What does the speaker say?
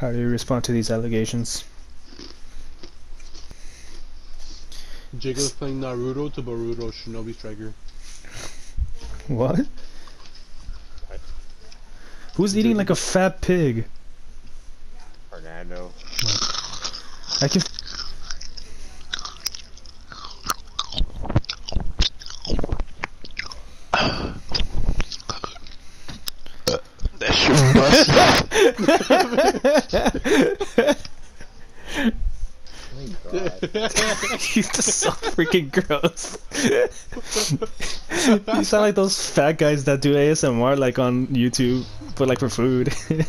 How do you respond to these allegations? Jiggles playing Naruto to Boruto Shinobi Striker. What? Who's eating like a fat pig? Fernando. I can. That shit busted. He's just so freaking gross. you sound like those fat guys that do ASMR like on YouTube, but like for food.